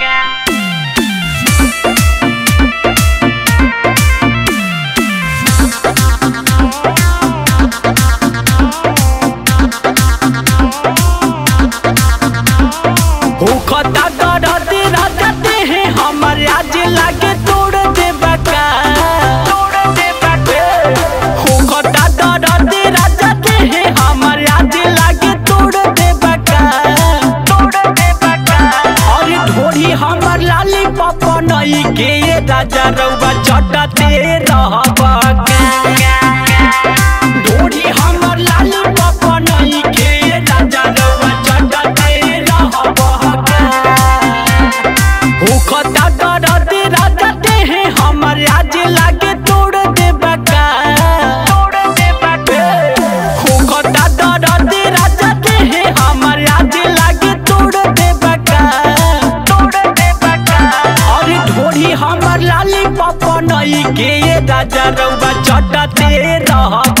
Yeah. हमर लाली पपनई के राजा रउआ चटते रहबा रही हमर लाली पापा पपनई के ये राजा रउबा चटते रहब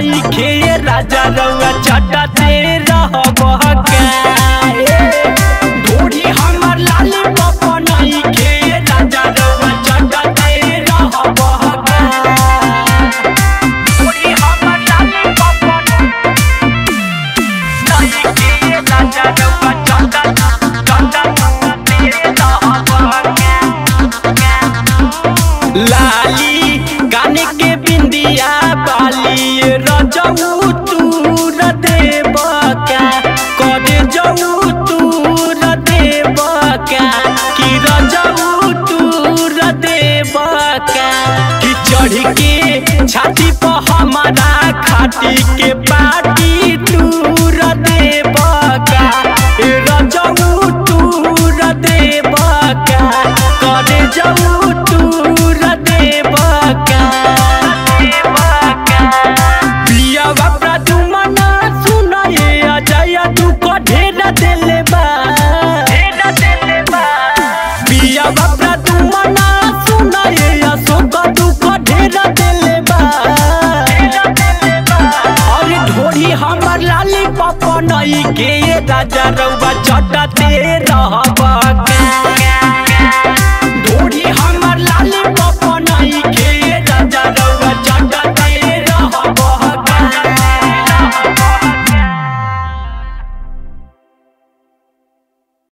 भाई के राजा रउआ चटा दे रहब ढोरी हमर लाल पपनई के राजा रउआ चटा दे रहब ढोरी हमर लाल पपनई के राजा रउआ चटा चटा दे रहब लाली चढ़ के छाती पर हमारा खाटी के पा लाली पापा नई के राजा रउआ चटते रहबा